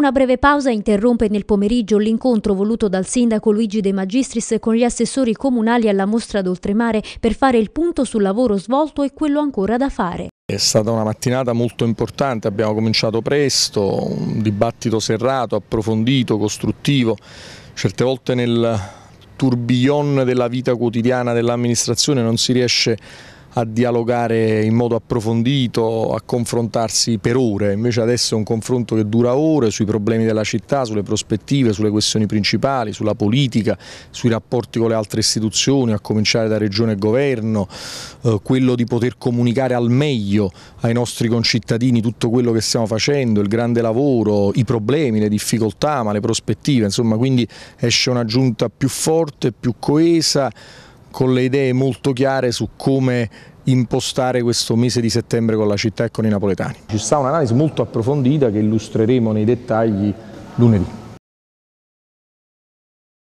Una breve pausa interrompe nel pomeriggio l'incontro voluto dal sindaco Luigi De Magistris con gli assessori comunali alla mostra d'oltremare per fare il punto sul lavoro svolto e quello ancora da fare. È stata una mattinata molto importante, abbiamo cominciato presto, un dibattito serrato, approfondito, costruttivo, certe volte nel tourbillon della vita quotidiana dell'amministrazione non si riesce a a dialogare in modo approfondito, a confrontarsi per ore, invece adesso è un confronto che dura ore sui problemi della città, sulle prospettive, sulle questioni principali, sulla politica, sui rapporti con le altre istituzioni, a cominciare da regione e governo, eh, quello di poter comunicare al meglio ai nostri concittadini tutto quello che stiamo facendo, il grande lavoro, i problemi, le difficoltà, ma le prospettive, insomma quindi esce una giunta più forte, più coesa, con le idee molto chiare su come impostare questo mese di settembre con la città e con i napoletani. Ci sta un'analisi molto approfondita che illustreremo nei dettagli lunedì.